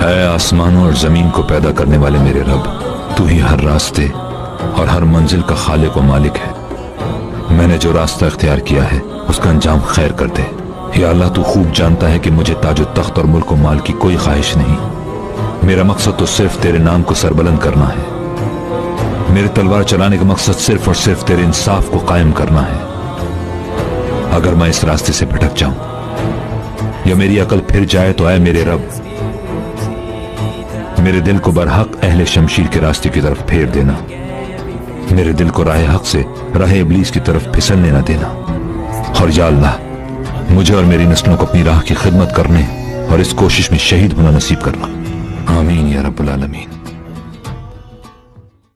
है आसमानों और ज़मीन को पैदा करने वाले मेरे रब, तू ही हर रास्ते और हर मंजिल का खालिक व मालिक है। मैंने जो रास्ता अख्तियार किया है, उसका अंजाम खैर कर दे। अल्लाह, तू खूब जानता है कि मुझे ताजो तख्त और मुल्क माल की कोई ख्वाहिश नहीं। मेरा मकसद तो सिर्फ़ तेरे नाम को सरबलंद करना है। मेरे तलवार चलाने का मकसद सिर्फ़ और सिर्फ़ तेरे इंसाफ को कायम करना है। अगर मैं इस रास्ते से भटक जाऊँ, या मेरी अकल फिर जाए तो आए मेरे रब मेरे दिल को बरहक अहले शमशीर के रास्ते की तरफ़ फेर देना। मेरे दिल को राह हक से राह इबलीस की तरफ़ फिसलने न देना। और या अल्लाह, मुझे और मेरी नस्लों को अपनी राह की खिदमत करने और इस कोशिश में शहीद होना नसीब करना। आमीन या रब्बुल आलमीन।